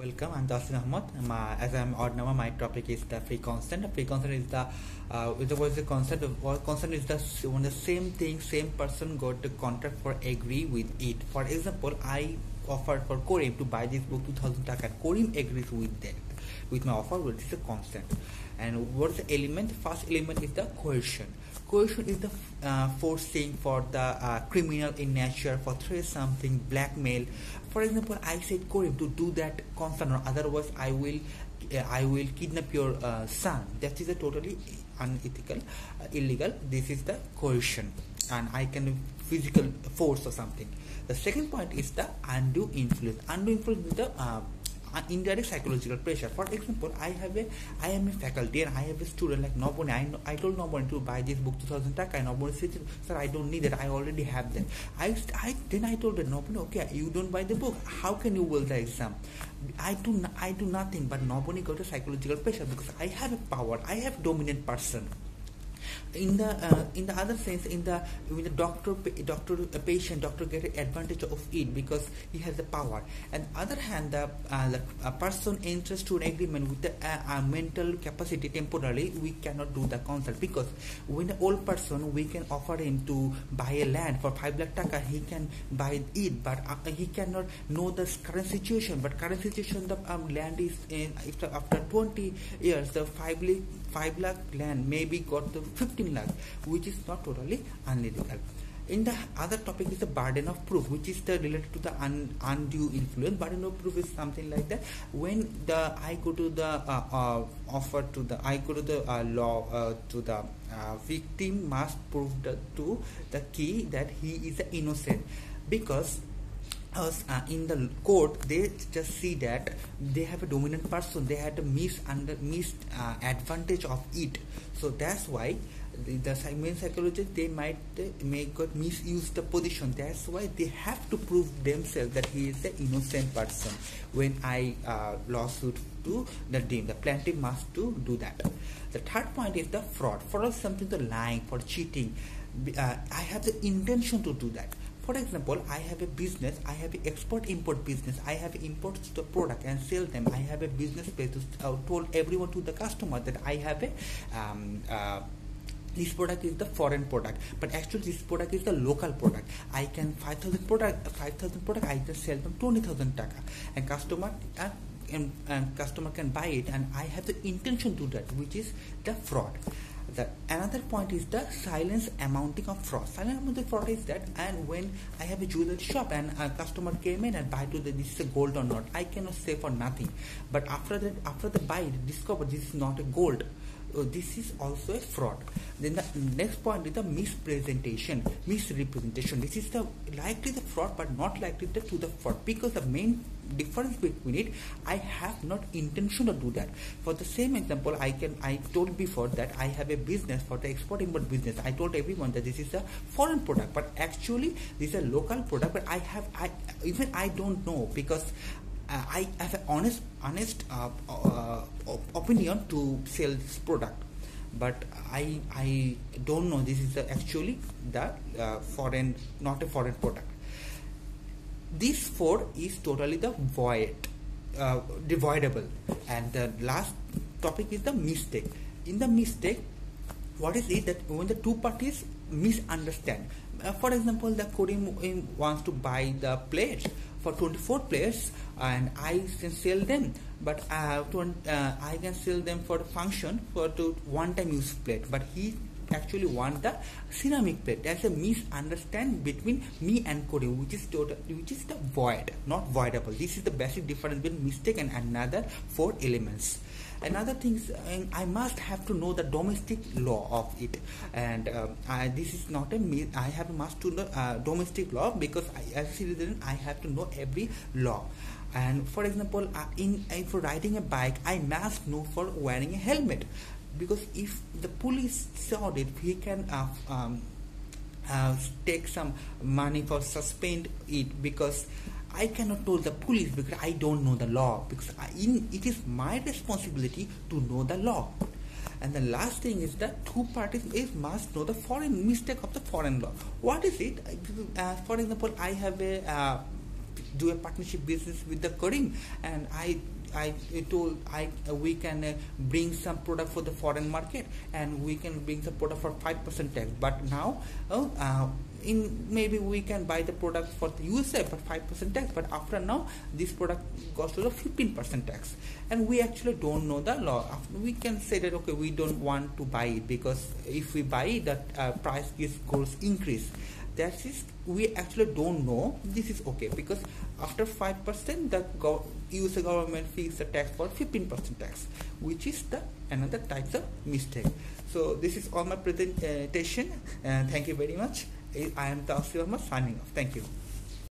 Welcome, I'm Dasin Ahmad. My, as I'm odd number, my topic is the free consent. The free consent is the uh, it was the concept of well, consent is the when the same thing, same person got the contract for agree with it. For example, I offered for Korim to buy this book 2000 taka. Korim agrees with that with my offer, which is a consent. And what's the element? First element is the coercion coercion is the uh, forcing for the uh, criminal in nature for threat something blackmail. For example i said Korim to do that consent or otherwise i will uh, i will kidnap your uh, son. That is a totally unethical uh, illegal. This is the coercion and i can physical force or something. The second point is the undue influence. Undue influence is the uh, indirect psychological pressure. For example, I have a I am a faculty and I have a student like nobody. I, I told nobody to buy this book 2000 taka and nobody said, sir, I don't need it. I already have that. I, I then I told nobody, okay, you don't buy the book. How can you will the exam? I do I do nothing, but nobody got a psychological pressure because I have a power. I have dominant person in the uh, in the other sense in the with the doctor doctor a patient doctor get advantage of it because he has the power. And other hand the, uh, the a person enters to an agreement with the uh, mental capacity temporarily we cannot do the consult because when the old person we can offer him to buy a land for 5 lakh taka he can buy it but uh, he cannot know the current situation. But current situation the um, land is in, after 20 years the 5 lakh 5 lakh land maybe got the 15 lakh which is not totally unethical. In the other topic is the burden of proof which is the related to the un, undue influence. Burden of proof is something like that. When the i go to the uh, uh, offer to the i go to the uh, law uh, to the uh, victim must prove the, to the key that he is innocent. Because us uh, in the court they just see that they have a dominant person. They had a mis under mis uh, advantage of it. So that's why the, the main psychologist they might uh, got misuse the position. That's why they have to prove themselves that he is the innocent person. When i uh, lawsuit to the deem the plaintiff must to do that. The third point is the fraud. Is something the lying for cheating. Uh, i have the intention to do that for example i have a business i have an export import business i have imports the product and sell them. I have a business place to uh, told everyone to the customer that i have a um, uh, this product is the foreign product but actually this product is the local product. I can 5000 product 5000 product i just sell them 20000 taka. And customer uh, and, and customer can buy it and i have the intention to that which is the fraud the another point is the silence amounting of fraud. Silence amounting of fraud is that and when i have a jewelry shop and a customer came in and buy to the this is a gold or not i cannot say for nothing. But after that after the buy discover this is not a gold uh, this is also a fraud. Then the next point is the mispresentation misrepresentation. This is the likely the fraud but not likely the, to the fraud because the main difference between it i have not intention to do that. For the same example i can i told before that i have a business for the export import business. I told everyone that this is a foreign product but actually this is a local product but i have i even i don't know because uh, I have an honest, honest uh, uh, opinion to sell this product, but I I don't know this is actually the uh, foreign, not a foreign product. This four is totally the void, uh, devoidable, and the last topic is the mistake. In the mistake, what is it that when the two parties misunderstand? Uh, for example, the Korean wants to buy the plate for 24 plates and I can sell them. But I to uh, I can sell them for the function for to one time use plate. But he actually want the ceramic plate. There's a misunderstanding between me and Cody which is total which is the void not voidable. This is the basic difference between mistake and another four elements another thing uh, I must have to know the domestic law of it. And uh, I, this is not a I have must to know uh, domestic law because I, as a citizen I have to know every law. And for example uh, in uh, for riding a bike I must know for wearing a helmet. Because if the police saw it he can uh, um, take some money for suspend it because I cannot tell the police because I don't know the law because I, in, it is my responsibility to know the law. And the last thing is that two parties is must know the foreign mistake of the foreign law. What is it? Uh, for example, I have a uh, do a partnership business with the Karim and I I told I uh, we can uh, bring some product for the foreign market and we can bring the product for five percent tax. But now, oh, uh, in maybe we can buy the product for the USA for five percent tax. But after now, this product goes to the fifteen percent tax, and we actually don't know the law. We can say that okay, we don't want to buy it because if we buy it, that uh, price is goes increase that is we actually don't know this is okay because after 5% the USA government fixes the tax for 15% tax which is the another type of mistake. So this is all my presentation uh, thank you very much. I am Tausif signing off. Thank you